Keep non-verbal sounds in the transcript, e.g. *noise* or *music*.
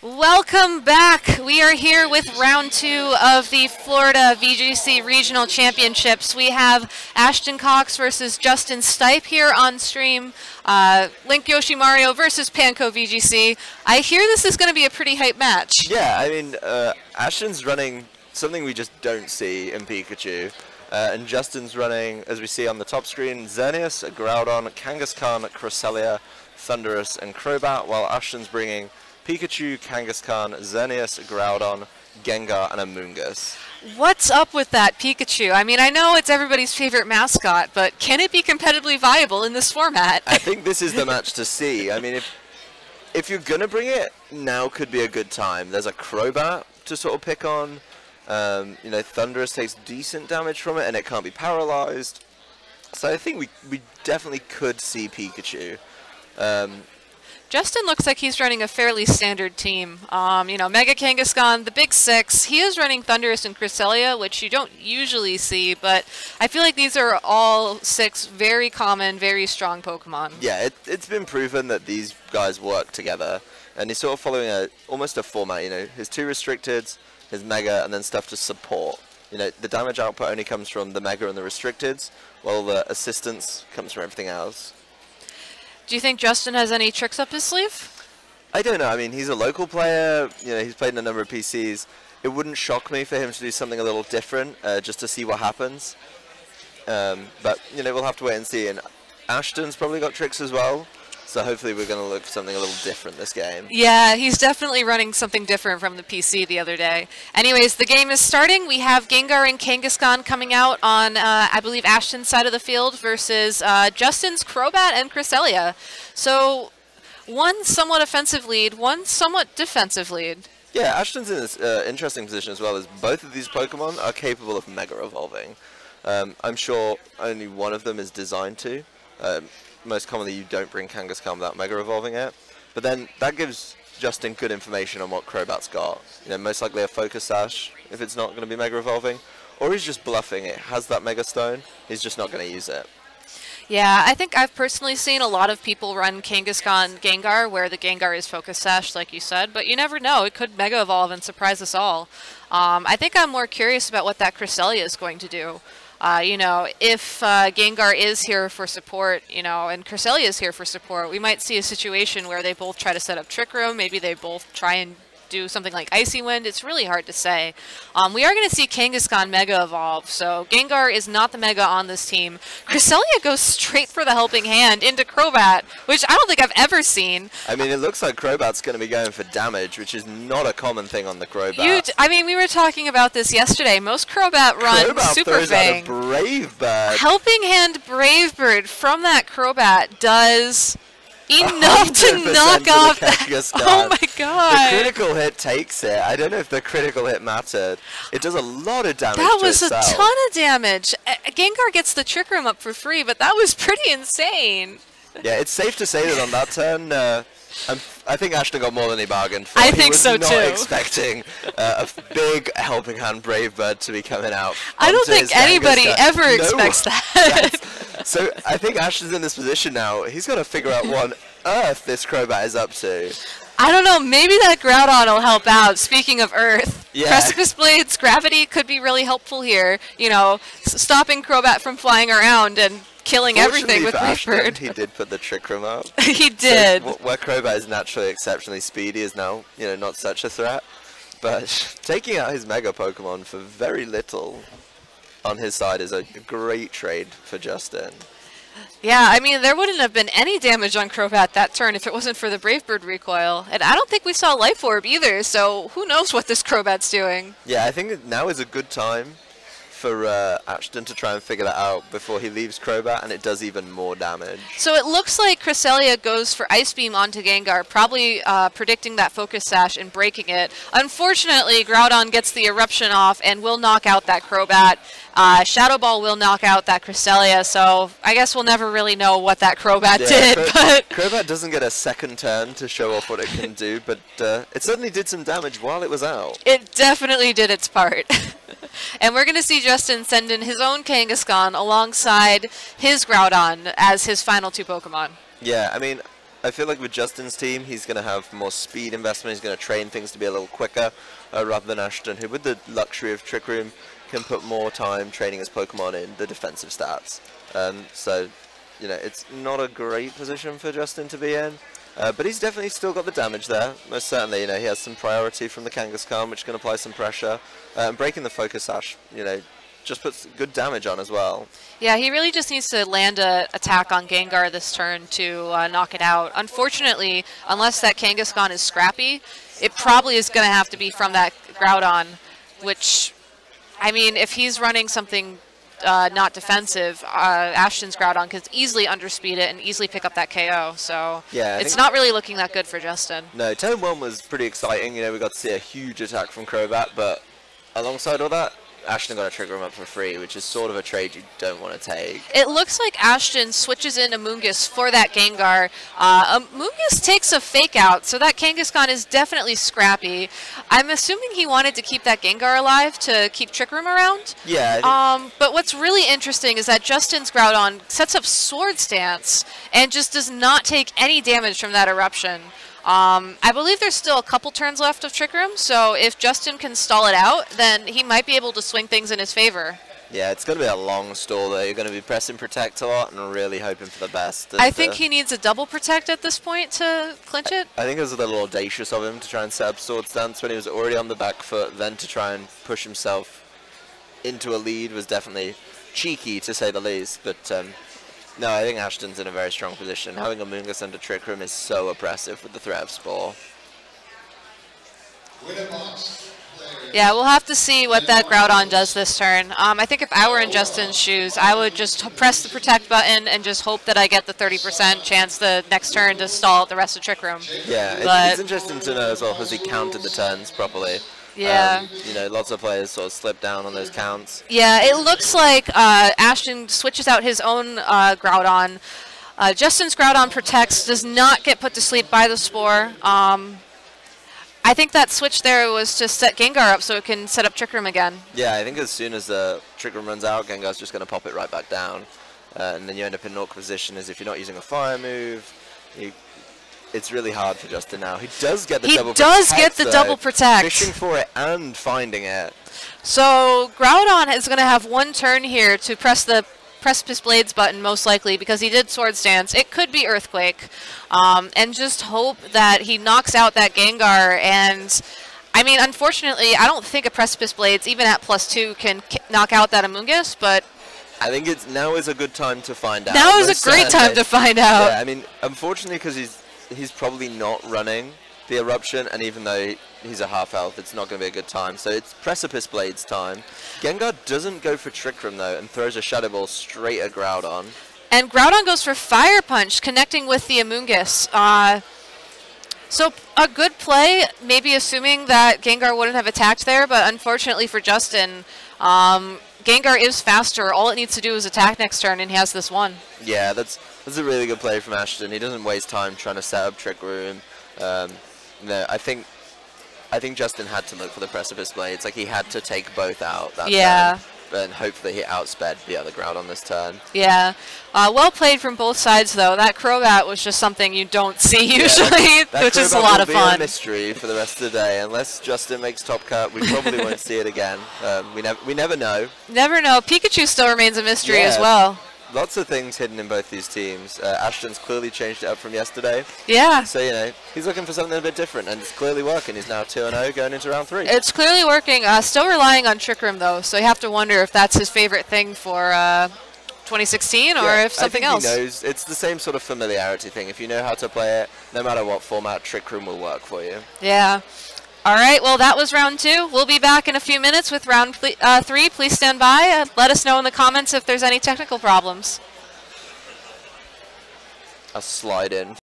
Welcome back. We are here with round two of the Florida VGC Regional Championships. We have Ashton Cox versus Justin Stipe here on stream. Uh, Link Yoshimario versus Panko VGC. I hear this is going to be a pretty hype match. Yeah, I mean, uh, Ashton's running something we just don't see in Pikachu. Uh, and Justin's running, as we see on the top screen, Xerneas, Groudon, Kangaskhan, Cresselia, Thundurus, and Crobat, while Ashton's bringing Pikachu, Kangaskhan, Xerneas, Groudon, Gengar, and Amoonguss. What's up with that Pikachu? I mean, I know it's everybody's favorite mascot, but can it be competitively viable in this format? I think this is the match to see. I mean, if if you're gonna bring it, now could be a good time. There's a Crobat to sort of pick on. Um, you know, Thundurus takes decent damage from it, and it can't be paralyzed. So I think we we definitely could see Pikachu. Um, Justin looks like he's running a fairly standard team. Um, you know, Mega Kangaskhan, the big six. He is running Thundurus and Cresselia, which you don't usually see, but I feel like these are all six very common, very strong Pokemon. Yeah, it, it's been proven that these guys work together, and he's sort of following a almost a format. You know, his two restricteds, his Mega, and then stuff to support. You know, the damage output only comes from the Mega and the restricteds, while the assistance comes from everything else. Do you think Justin has any tricks up his sleeve? I don't know. I mean, he's a local player. You know, he's played in a number of PCs. It wouldn't shock me for him to do something a little different, uh, just to see what happens. Um, but you know, we'll have to wait and see. And Ashton's probably got tricks as well. So hopefully we're going to look for something a little different this game. Yeah, he's definitely running something different from the PC the other day. Anyways, the game is starting. We have Gengar and Kangaskhan coming out on, uh, I believe, Ashton's side of the field versus uh, Justin's Crobat and Cresselia. So one somewhat offensive lead, one somewhat defensive lead. Yeah, Ashton's in this uh, interesting position as well as both of these Pokemon are capable of Mega Evolving. Um, I'm sure only one of them is designed to. Um, most commonly you don't bring Kangaskhan without Mega Evolving it. But then that gives Justin good information on what Crobat's got. You know, most likely a Focus Sash if it's not going to be Mega Evolving. Or he's just bluffing. It has that Mega Stone. He's just not going to use it. Yeah, I think I've personally seen a lot of people run Kangaskhan Gengar, where the Gengar is Focus Sash, like you said, but you never know. It could Mega Evolve and surprise us all. Um, I think I'm more curious about what that Cresselia is going to do. Uh, you know, if uh, Gengar is here for support, you know, and Cresselia is here for support, we might see a situation where they both try to set up Trick Room. Maybe they both try and do something like Icy Wind. It's really hard to say. Um, we are going to see Kangaskhan Mega evolve, so Gengar is not the Mega on this team. Cresselia goes straight for the Helping Hand into Crobat, which I don't think I've ever seen. I mean, it looks like Crobat's going to be going for damage, which is not a common thing on the Crobat. You I mean, we were talking about this yesterday. Most Crobat run Crobat Super throws Fang. out a Brave Bird. Helping Hand Brave Bird from that Crobat does enough *laughs* to knock off that. *laughs* Oh my god. The critical hit takes it. I don't know if the critical hit mattered. It does a lot of damage That was a ton of damage. Gengar gets the Trick Room up for free, but that was *laughs* pretty insane. Yeah, it's safe to say that on that turn, uh, I'm, I think Ashton got more than he bargained for. I he think was so not too. expecting uh, a big helping hand Brave Bird to be coming out. I don't think anybody ever No expects that. Yes. So I think Ashton's in this position now. He's got to figure out what on earth this Crobat is up to. I don't know, maybe that Groudon will help out. Speaking of Earth, Yeah. Precipice Blades, gravity could be really helpful here. You know, s- stopping Crobat from flying around and killing everything with Ashton, he did put the Trick Room up. *laughs* he did. wh- where Crobat is naturally exceptionally speedy is now, you know, not such a threat. But *laughs* taking out his Mega Pokemon for very little on his side is a great trade for Justin. Yeah, I mean, there wouldn't have been any damage on Crobat that turn if it wasn't for the Brave Bird recoil. And I don't think we saw Life Orb either, so who knows what this Crobat's doing. Yeah, I think now is a good time for uh, Ashton to try and figure that out before he leaves Crobat, and it does even more damage. So it looks like Cresselia goes for Ice Beam onto Gengar, probably uh, predicting that Focus Sash and breaking it. Unfortunately, Groudon gets the Eruption off and will knock out that Crobat. Uh, Shadow Ball will knock out that Cresselia, so I guess we'll never really know what that Crobat did, Cro- but... *laughs* Crobat doesn't get a second turn to show off what it can do, but uh, it certainly did some damage while it was out. It definitely did its part. *laughs* *laughs* and we're going to see Justin send in his own Kangaskhan alongside his Groudon as his final two Pokemon. Yeah, I mean, I feel like with Justin's team, he's going to have more speed investment. He's going to train things to be a little quicker uh, rather than Ashton, who with the luxury of Trick Room can put more time training his Pokemon in the defensive stats. Um, so, you know, it's not a great position for Justin to be in. Uh, but he's definitely still got the damage there. Most certainly, you know, he has some priority from the Kangaskhan, which can apply some pressure. Uh, and breaking the Focus Sash, you know, just puts good damage on as well. Yeah, he really just needs to land a attack on Gengar this turn to uh, knock it out. Unfortunately, unless that Kangaskhan is scrappy, it probably is going to have to be from that Groudon, which, I mean, if he's running something uh, not defensive, uh, Ashton's Groudon could easily underspeed it and easily pick up that KO. So yeah, it's not really looking that good for Justin. No, turn one was pretty exciting. You know, we got to see a huge attack from Crobat, but alongside all that, Ashton got a Trick Room up for free, which is sort of a trade you don't want to take. It looks like Ashton switches in Amoonguss for that Gengar. Uh, Amoonguss takes a fake out, so that Kangaskhan is definitely scrappy. I'm assuming he wanted to keep that Gengar alive to keep Trick Room around. Yeah. Um, but what's really interesting is that Justin's Groudon sets up Swords Dance and just does not take any damage from that eruption. Um, I believe there's still a couple turns left of Trick Room, so if Justin can stall it out, then he might be able to swing things in his favor. Yeah, it's going to be a long stall though. You're going to be pressing protect a lot and really hoping for the best. I think he needs a double protect at this point to clinch it. I think it was a little audacious of him to try and set up Swords Dance when he was already on the back foot. Then to try and push himself into a lead was definitely cheeky to say the least. But um, no, I think Ashton's in a very strong position. Having Amoonguss under Trick Room is so oppressive with the threat of Spore. Yeah, we'll have to see what that Groudon does this turn. Um, I think if I were in Justin's shoes, I would just press the protect button and just hope that I get the 30% chance the next turn to stall the rest of Trick Room. Yeah, but it's, it's interesting to know as well has he counted the turns properly. Yeah. Um, you know, lots of players sort of slip down on those counts. Yeah, it looks like uh, Ashton switches out his own uh, Groudon. Uh, Justin's Groudon protects, does not get put to sleep by the Spore. Um, I think that switch there was to set Gengar up so it can set up Trick Room again. Yeah, I think as soon as the Trick Room runs out, Gengar's just going to pop it right back down. Uh, and then you end up in an awkward position as if you're not using a fire move. You it's really hard for Justin now. He does get the double. he double does protect, get the though, double protect. Fishing for it and finding it. So Groudon is going to have one turn here to press the Precipice Blades button most likely because he did Swords Dance. It could be Earthquake. Um, and just hope that he knocks out that Gengar and... I mean, unfortunately, I don't think a Precipice Blades, even at plus two, can knock out that Amoonguss, but I think it's now is a good time to find out. Now is a great time to find out. Yeah, I mean, unfortunately, because he's he's probably not running the eruption, and even though he's a half health, it's not going to be a good time. So it's Precipice Blades time. Gengar doesn't go for Trick Room though, and throws a Shadow Ball straight at Groudon. And Groudon goes for Fire Punch, connecting with the Amoonguss. Uh, so a good play, maybe assuming that Gengar wouldn't have attacked there, but unfortunately for Justin, um, Gengar is faster. All it needs to do is attack next turn, and he has this one. Yeah, that's that's a really good play from Ashton. He doesn't waste time trying to set up Trick Room. Um, no, I think I think Justin had to look for the Precipice Blades. Like he had to take both out. yeah. Turn and hopefully he outsped the other Groudon this turn. Yeah. Uh, well played from both sides, though. That Crobat was just something you don't *laughs* see usually, yeah, *laughs* which is a lot of fun. a mystery for the rest of the day. Unless Justin makes top cut, we probably won't see it again. Um, we, never, we never know. Never know. Pikachu still remains a mystery yeah. as well lots of things hidden in both these teams. Uh, Ashton's clearly changed it up from yesterday. Yeah. So, you know, he's looking for something a bit different, and it's clearly working. He's now 2-0 going into round three. It's clearly working. Uh, still relying on Trick Room, though, so you have to wonder if that's his favorite thing for uh, 2016 or yeah, if something I think else. He knows. It's the same sort of familiarity thing. If you know how to play it, no matter what format, Trick Room will work for you. Yeah. All right, well, that was round two. We'll be back in a few minutes with round uh, three. Please stand by. Uh, let us know in the comments if there's any technical problems a slide in